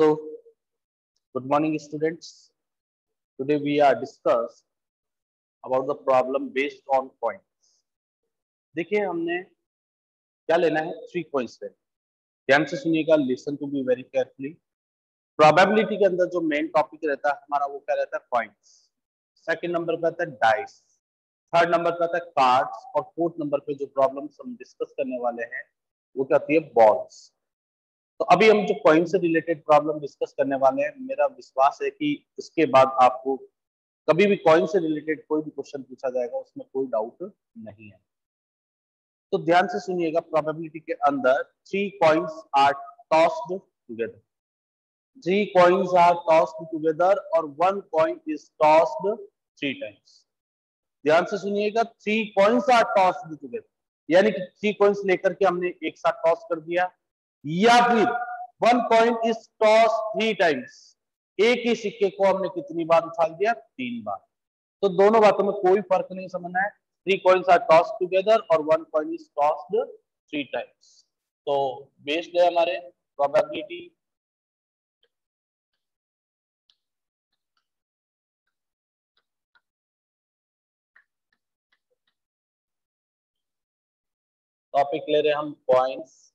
So, good morning students. Today we are discuss about the problem based on points. देखिए हमने क्या लेना है? थ्री पॉइंट्स लेना ध्यान से सुनिएगा listen to be very carefully probability के अंदर जो मेन टॉपिक रहता है हमारा वो क्या रहता है? पॉइंट्स सेकंड नंबर पे आता है डाइस थर्ड नंबर पे आता है कार्ड्स और फोर्थ नंबर पे जो प्रॉब्लम्स हम डिस्कस करने वाले हैं वो क्या होती है? बॉल्स तो अभी हम जो कॉइन से रिलेटेड प्रॉब्लम डिस्कस करने वाले हैं, मेरा विश्वास है कि इसके बाद आपको कभी भी कॉइन से रिलेटेड कोई भी क्वेश्चन पूछा जाएगा, उसमें कोई डाउट नहीं है। तो ध्यान से सुनिएगा प्रोबेबिलिटी के अंदर three coins are tossed together three coins are tossed together और one coin is tossed three times ध्यान से सुनिएगा three coins are tossed together यानी कि थ्री कॉइन्स लेकर के हमने एक साथ टॉस कर दिया। या फिर one point is toss three times. एक ही सिक्के को हमने कितनी बार उछाल दिया? तीन बार। तो दोनों बातों में कोई फ़र्क नहीं समझना है। Three coins are toss together और one coin is tossed three times. तो बेस्ड है हमारे प्रोबेबिलिटी टॉपिक ले रहे हम कॉइन्स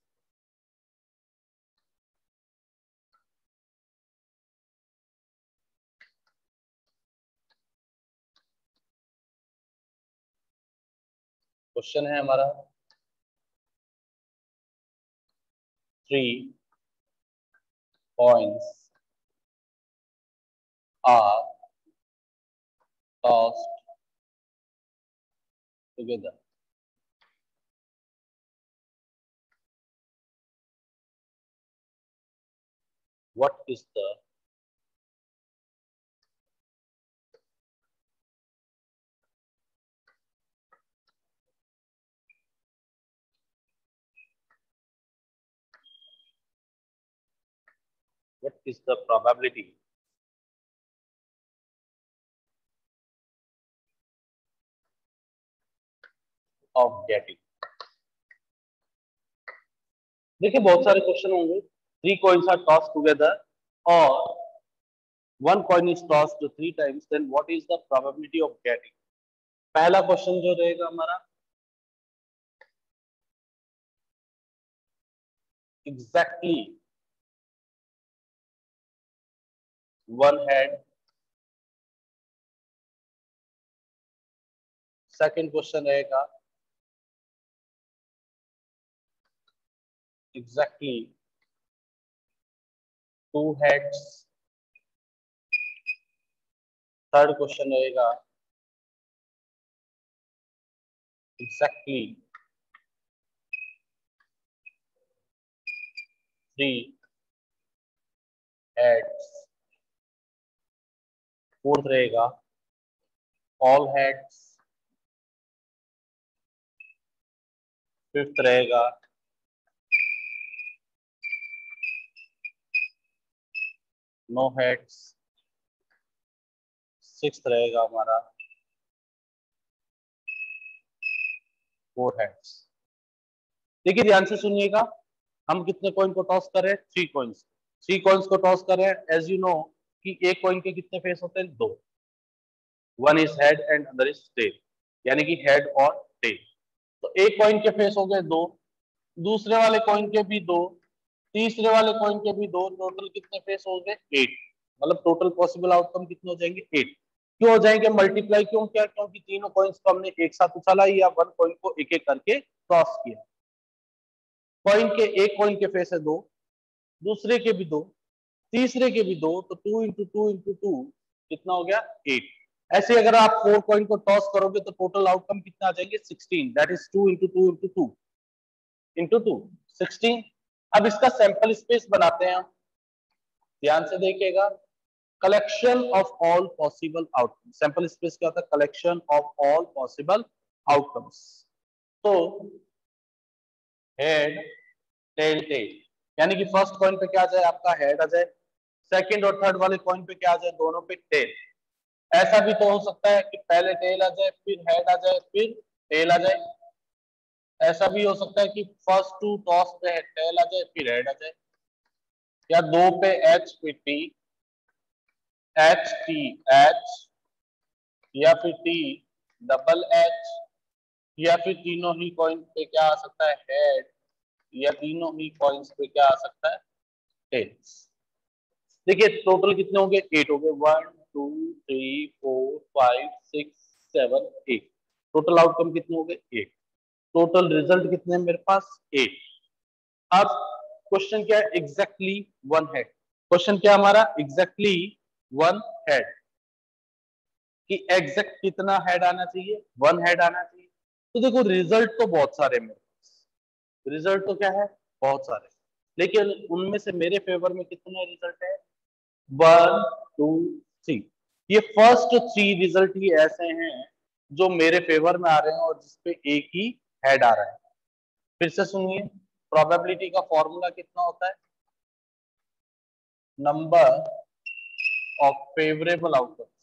क्वेश्चन है हमारा। Three coins are tossed together what is the what is the probability? Of getting. देखिए, बहुत सारे क्वेश्चन होंगे। Three coins are toss together और one coin is toss two three times then what is the probability of getting पहला question जो रहेगा हमारा exactly exactly one head second question रहेगा exactly two heads third question रहेगा exactly three heads fourth रहेगा। All heads fifth रहेगा। No heads six रहेगा हमारा। फोर हेड्स देखिए, ध्यान से सुनिएगा। हम कितने कॉइन को टॉस कर रहे हैं? थ्री कॉइन्स थ्री कॉइन्स को टॉस कर रहे हैं। एज यू नो कि एक कॉइन के कितने फेस होते हैं? दो। One is head and other is tail यानी कि हेड और टेल तो एक कॉइन के फेस हो गए दो। दूसरे वाले कॉइन के भी दो। तीसरे वाले कॉइन के भी दो। टोटल कितने फेस हो गए? एट मतलब टोटल पॉसिबल आउटकम कितने हो जाएँगे? एट क्यों हो जाएँगे? मल्टीप्लाई क्यों किया? क्योंकि तीनों कॉइन्स को हमने एक साथ उछाला या वन कॉइन को एक एक करके क्रॉस किया। कॉइन के, एक कॉइन के फेस है दो। दूसरे के भी दो। तीसरे के भी दो तो two into two into two कितना हो गया? एट ऐसे अगर आप फोर कॉइन को टॉस करोगे तो टोटल आउटकम कितना आ जाएँगे? Sixteen that is two into two into two into two sixteen अब इसका सैंपल स्पेस बनाते हैं ध्यान से देखिएगा। Collection of all possible outcome sample space क्या होता है? Collection of all possible outcomes तो हेड टेल टेल यानी कि फ़र्स्ट कॉइन पे क्या आ जाए, आपका हेड आ जाए। सेकंड और थर्ड वाले कॉइन पे क्या आ जाए, दोनों पे टेल ऐसा भी तो हो सकता है कि पहले टेल आ जाए, फिर हेड आ जाए, फिर टेल आ जाए। ऐसा भी हो सकता है कि फ़र्स्ट टू टॉस पे टेल आ जाए, फिर हेड आ जाए। या दो पे एच पे टी एच टी एच या फिर टी डबल एच या फिर तीनों ही कॉइन पे क्या आ सकता है हेड या तीनों ही कॉइन्स पे क्या आ सकता है? टेल्स देखिए टोटल कितने होंगे? एट हो गए one two three four five six seven eight total outcome कितने हो गए एट टोटल रिज़ल्ट कितने मेरे पास? एट अब क्वेश्चन क्या है? एग्जैक्टली वन हेड क्वेश्चन क्या हमारा? एग्जैक्टली वन हेड कि एग्जैक्ट कितना हेड आना चाहिए? वन हेड आना चाहिए. तो देखो रिज़ल्ट तो बहुत सारे मेरे रिज़ल्ट तो क्या है? बहुत सारे। लेकिन उनमें से मेरे फेवर में कितने रिज़ल्ट है? वन टू थ्री ये फ़र्स्ट थ्री रिज़ल्ट ही ऐसे हैं जो मेरे फेवर में आ रहे हैं और जिसपे एक ही हेड आ रहा है। फिर से सुनिए प्रोबेबिलिटी का फॉर्मूला कितना होता है? Number of favourable outcomes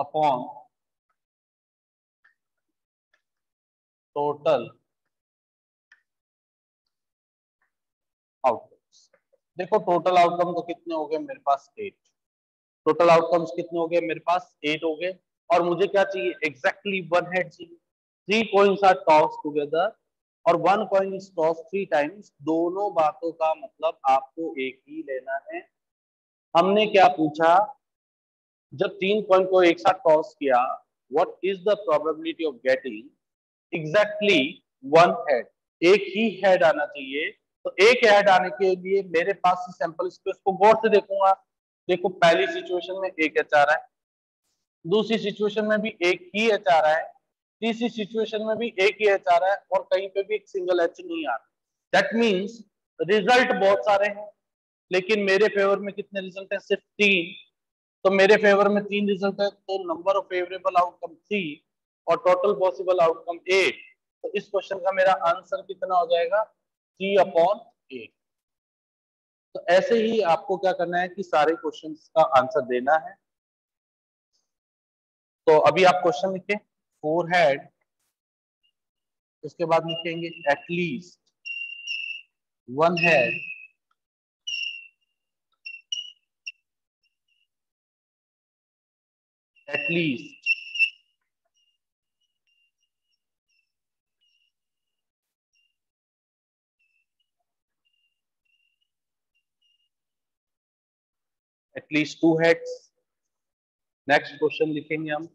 upon total outcomes देखो टोटल आउटकम तो कितने हो गए मेरे पास एट टोटल आउटकम्स कितने हो गए मेरे पास एट हो गए। और मुझे क्या चाहिए? एग्जैक्टली वन हेड चाहिए three coins are toss together और one coin is toss three times दोनों बातों का मतलब आपको एक ही लेना है। हमने क्या पूछा? जब तीन पॉइंट को एक साथ क्रॉस किया what is the probability of getting exactly one head एक ही हेड आना चाहिए। तो एक हेड आने के लिए मेरे पास सैंपल स्पेस को गौर से देखूँगा। देखो, पहली सिचुएशन में एक एच आ रहा है। दूसरी सिचुएशन में भी एक ही एच आ रहा है। तीसरी सिचुएशन में भी एक ही एच आ रहा है और कहीं पे भी एक सिंगल एच नहीं आ रहा। दैट मीन्स रिज़ल्ट बहुत सारे हैं, लेकिन मेरे फेवर में कितने रिज़ल्ट है? सिर्फ़ तीन। तो मेरे फेवर में तीन रिज़ल्ट है तो number of favourable outcome three और टोटल पॉसिबल आउटकम एट तो इस क्वेश्चन का मेरा आंसर कितना हो जाएगा? थ्री अपॉन एट तो ऐसे ही आपको क्या करना है कि सारे क्वेश्चन का आंसर देना है। तो अभी आप क्वेश्चन लिखे। फोर हेड उसके बाद लिखेंगे at least one head at least at least two heads next question लिखेंगे हम.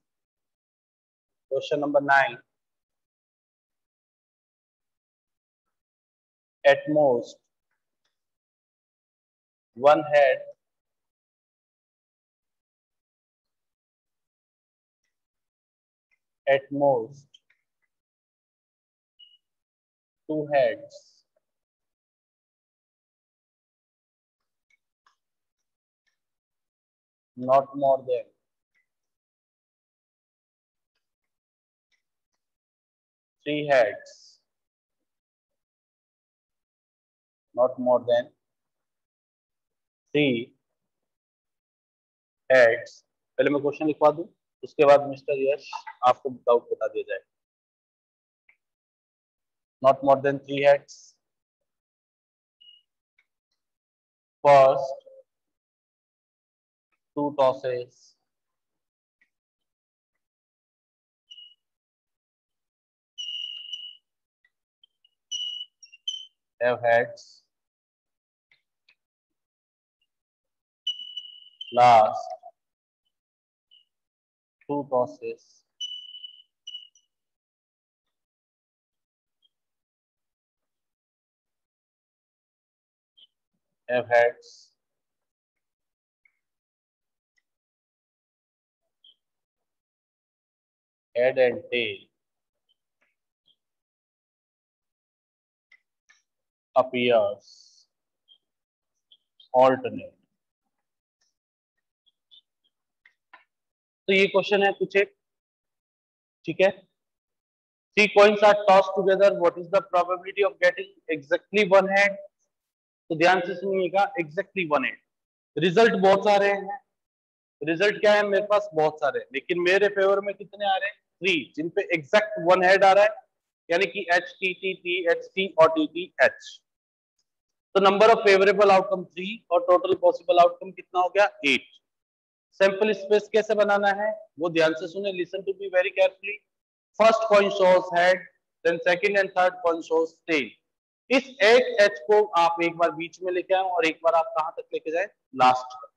Question number nine at most, one head at most two heads not more than three heads, not more than three heads. पहले मैं question लिखवा दूँ उसके बाद mister यश आपको doubt बता दिया जाए। Not more than three heads first two tosses. Have heads. Last two tosses have heads head and tail. Appears. Alternate तो ये क्वेश्चन है, कुछ एक। ठीक है? Three coins are tossed together. What is the probability of getting exactly one head तो ध्यान से सुनिएगा, exactly one head रिज़ल्ट बहुत सारे हैं। रिज़ल्ट क्या है? मेरे पास बहुत सारे लेकिन मेरे फेवर में कितने आ रहे हैं? थ्री जिन पे एग्जैक्ट वन हेड आ रहा है, यानी कि H T T T H T और टी टी एच तो number of favourable outcome three और टोटल पॉसिबल आउटकम कितना हो गया? एट सैंपल स्पेस कैसे बनाना है, वो ध्यान से सुने listen to be very carefully first coin shows head then second and third coin shows tail इस एक एच को आप एक बार बीच में लेके आए और एक बार आप कहाँ तक लेके जाए? लास्ट तक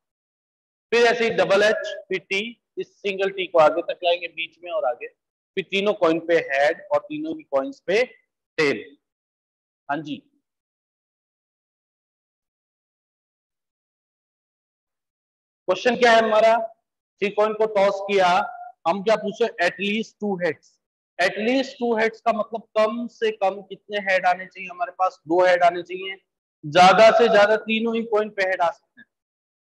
फिर ऐसे ही डबल एच फिर टी इस सिंगल टी को आगे तक लाएँगे, बीच में और आगे। फिर तीनों कॉइन पे हेड और तीनों की कॉइन्स पे टेल हाँ जी। क्वेश्चन क्या है हमारा? थ्री कॉइन को टॉस किया। हम क्या पूछे? At least two heads at least two heads का मतलब कम से कम कितने हेड आने चाहिए हमारे पास? दो हेड आने चाहिए। ज़्यादा से ज़्यादा तीनों ही कॉइन पे हेड आ सकते हैं।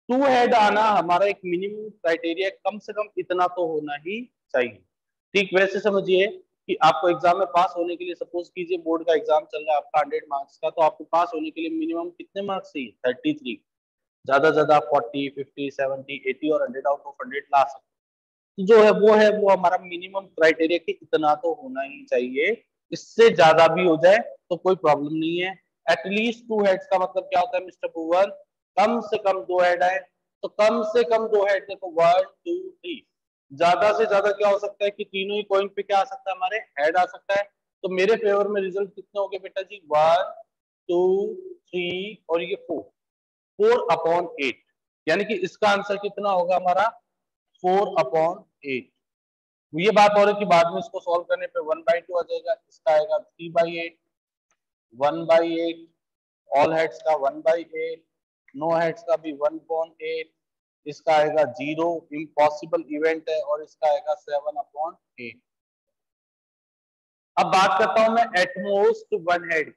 टू हेड आना हमारा एक मिनिमम क्राइटेरिया कम से कम इतना तो होना ही चाहिए। ठीक, वैसे समझिए कि आपको एग्ज़ाम में पास होने के लिए सपोज़ कीजिए बोर्ड का एग्ज़ाम चल रहा है आपका हंड्रेड मार्क्स का तो आपको पास होने के लिए मिनिमम कितने मार्क्स चाहिए? थर्टी थ्री ज़्यादा ज़्यादा फोर्टी फिफ्टी सेवेंटी एटी और हंड्रेड आउट ऑफ़ हंड्रेड ला सकते तो जो है वो है, वो हमारा मिनिमम क्राइटेरिया कि इतना तो होना ही चाहिए। इससे ज़्यादा भी हो जाए तो कोई प्रॉब्लम नहीं है। एटलीस्ट टू हेड्स का मतलब क्या होता है मिस्टर भुवन कम से कम दो हेड आए। तो कम से कम दो हेड देखो वन टू थ्री ज़्यादा से ज़्यादा क्या हो सकता है कि तीनों ही कॉइन पे क्या आ सकता है, हमारे हेड आ सकता है। तो मेरे फेवर में रिज़ल्ट कितने हो गए बेटा जी? वन टू थ्री और ये फोर फोर अपॉन एट। यानी कि इसका आंसर कितना होगा हमारा? Four upon eight. ये बात हो रही थी बाद में इसको सॉल्व करने पे वन बाई टू आ जाएगा, इसका आएगा three by eight one by eight all heads का one by eight no heads का भी वन पॉन एट इसका आएगा ज़ीरो इम्पॉसिबल इवेंट है और इसका आएगा सेवन अपॉन एट अब बात करता हूँ मैं at most one head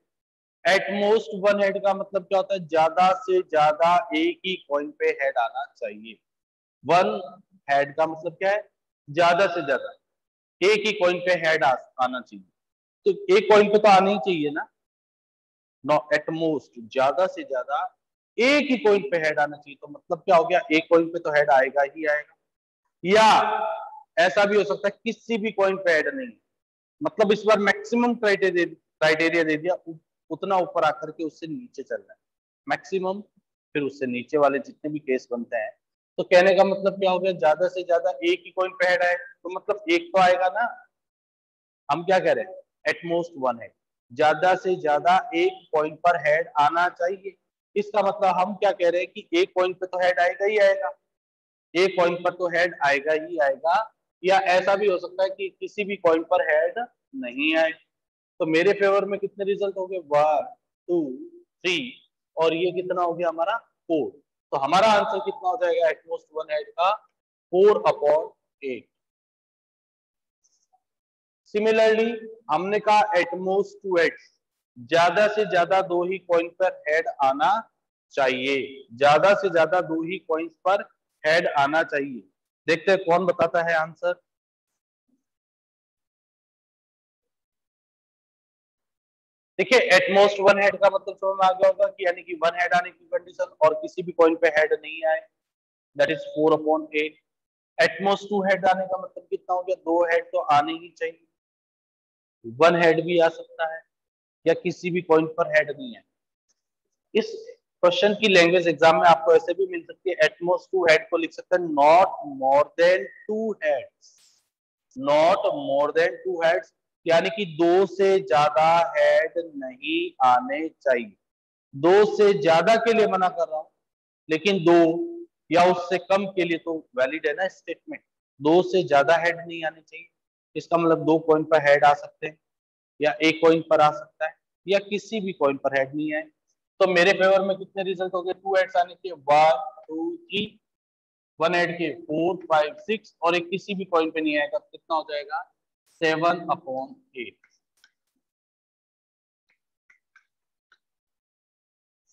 at most one head का मतलब क्या होता है? ज़्यादा से ज़्यादा एक ही कॉइन पे हेड आना चाहिए। वन हेड का मतलब क्या है? ज़्यादा से ज़्यादा एक ही कॉइन पे हेड आना चाहिए। तो एक कॉइन पे तो आना ही चाहिए ना? नो एटमोस्ट ज़्यादा से ज़्यादा एक ही कॉइन पे हेड आना चाहिए। तो मतलब क्या हो गया? एक कॉइन पे तो हेड आएगा ही आएगा। या ऐसा भी हो सकता है, किसी भी कॉइन पे हेड नहीं। मतलब इस बार मैक्सिमम क्राइटेरिया दे दिया। उतना ऊपर आकर के उससे नीचे चलना है। मैक्सिमम फिर उससे नीचे वाले जितने भी केस बनते हैं। तो कहने का मतलब क्या हो गया? ज़्यादा से ज़्यादा एक ही कॉइन पे हेड आए तो मतलब एक तो आएगा ना। हम क्या कह रहे हैं? एटमोस्ट वन है ज़्यादा से ज़्यादा एक पॉइंट पर हेड आना चाहिए। इसका मतलब हम क्या कह रहे हैं कि एक पॉइंट पे तो हेड आएगा ही आएगा। एक पॉइंट पर तो हेड आएगा ही आएगा। या ऐसा भी हो सकता है कि किसी भी पॉइंट पर हेड नहीं आए। तो मेरे फेवर में कितने रिज़ल्ट हो गए? वन टू थ्री और ये कितना हो गया हमारा? फोर तो हमारा आंसर कितना हो जाएगा? एटमोस्ट वन हेड का फोर अपॉन एट सिमिलरली हमने कहा एटमोस्ट टू एट्स ज़्यादा से ज़्यादा दो ही कॉइन पर हेड आना चाहिए। ज़्यादा से ज़्यादा दो ही कॉइन्स पर हेड आना चाहिए। देखते हैं कौन बताता है आंसर देखिए एटमोस्ट वन हेड का मतलब समझ में आ गया होगा कि यानी कि वन हेड आने की कंडीशन और किसी भी कॉइन पे हेड नहीं आए। That is four upon eight at most two head आने का मतलब कितना हो गया? दो हेड तो आने ही चाहिए। वन हेड भी आ सकता है या किसी भी पॉइंट पर हेड नहीं है। इस क्वेश्चन की लैंग्वेज एग्ज़ाम में आपको ऐसे भी मिल सकती है एटमोस्ट टू हेड को लिख सकते हैं not more than two heads not more than two heads यानी कि दो से ज़्यादा हेड नहीं आने चाहिए। दो से ज़्यादा के लिए मना कर रहा हूँ, लेकिन दो या उससे कम के लिए तो वैलिड है ना स्टेटमेंट दो से ज़्यादा हेड नहीं आने चाहिए। इसका मतलब दो पॉइंट पर हेड आ सकते हैं, या एक कॉइन पर आ सकता है, या किसी भी कॉइन पर हेड नहीं आए। तो मेरे फेवर में कितने रिज़ल्ट हो गए? टू हेड्स आने के one two three one head के फोर फाइव सिक्स और एक किसी भी कॉइन पे नहीं आएगा तो कितना हो जाएगा? सेवन अपॉन एट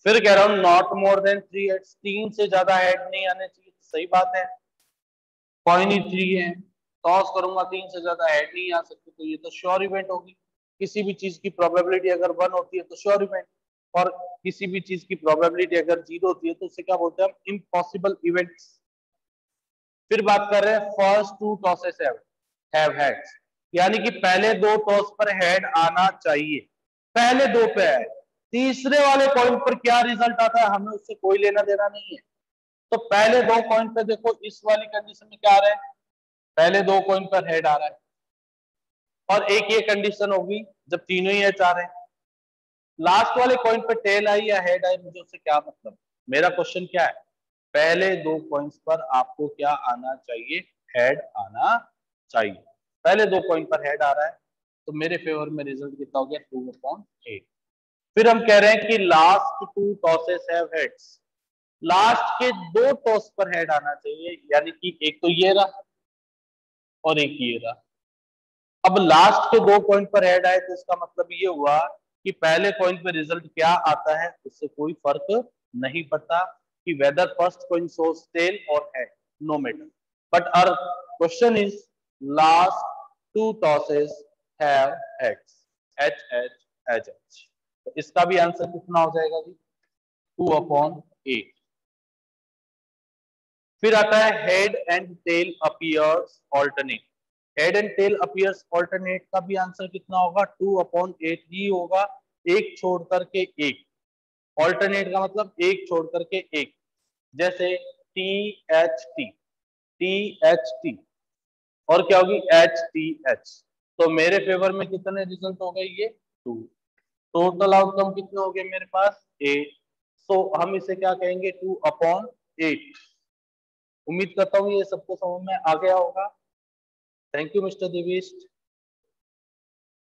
फिर कह रहा हूँ not more than three heads तीन से ज़्यादा हेड नहीं आने चाहिए सही बात है। कॉइन ही थ्री है। टॉस करूँगा, तीन से ज़्यादा हेड नहीं आ सकते तो ये तो श्योर इवेंट होगी। किसी भी चीज़ की प्रोबेबिलिटी अगर वन होती है तो श्योर इवेंट और किसी भी चीज़ की प्रोबेबिलिटी अगर ज़ीरो होती है तो उसे क्या बोलते हैं हम? इम्पॉसिबल इवेंट्स फिर बात कर रहे हैं first two tosses have heads यानी कि पहले दो टॉस पर हेड आना चाहिए। पहले दो पे है। तीसरे वाले पॉइंट पर क्या रिज़ल्ट आता है, हमें उससे कोई लेना देना नहीं है। तो पहले दो पॉइंट पे देखो, इस वाली कंडीशन में क्या आ रहा है? पहले दो पॉइंट पर हेड आ रहा है। और एक ये कंडीशन होगी, जब तीनों ही एच आ रहे हैं। लास्ट वाले पॉइंट पे टेल आई या हेड आई, मुझे उससे क्या मतलब? मेरा क्वेश्चन क्या है? पहले दो पॉइंट्स पर आपको क्या आना चाहिए? हेड आना चाहिए। पहले दो पॉइंट पर हेड आ रहा है तो मेरे फेवर में रिज़ल्ट कितना हो गया? टू अपॉन एट फिर हम कह रहे हैं कि last two tosses heads last के दो टॉस पर हेड आना चाहिए, यानी कि एक तो ये रहा और एक ये रहा। अब लास्ट के दो पॉइंट पर हेड आए तो इसका मतलब ये हुआ कि पहले पॉइंट पर रिज़ल्ट क्या आता है, उससे कोई फ़र्क नहीं पड़ता कि वेदर फ़र्स्ट कोइन सोर्स टेल और head no matter but our question is last two tosses have heads H H H H तो इसका भी आंसर कितना हो जाएगा जी? टू अपॉन एट फिर आता है head and tail appears alternate head and tail appears alternate का भी आंसर कितना होगा? टू अपॉन एट ही होगा, एक छोड़ करके एक. ऑल्टरनेट का मतलब एक छोड़ करके एक. जैसे T H T T H T और क्या होगी? एच टी एच तो मेरे फेवर में कितने रिज़ल्ट हो गए ये? टू टोटल आउटकम कितने हो गए मेरे पास? एट सो हम इसे क्या कहेंगे? टू अपॉन एट उम्मीद करता हूँ ये सबको समझ में आ गया होगा। Thank you mister दिविस्ट